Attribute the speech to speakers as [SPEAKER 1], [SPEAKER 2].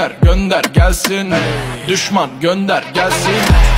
[SPEAKER 1] gönder gönder gelsin hey. Düşman gönder gelsin Rest rest düşmanıma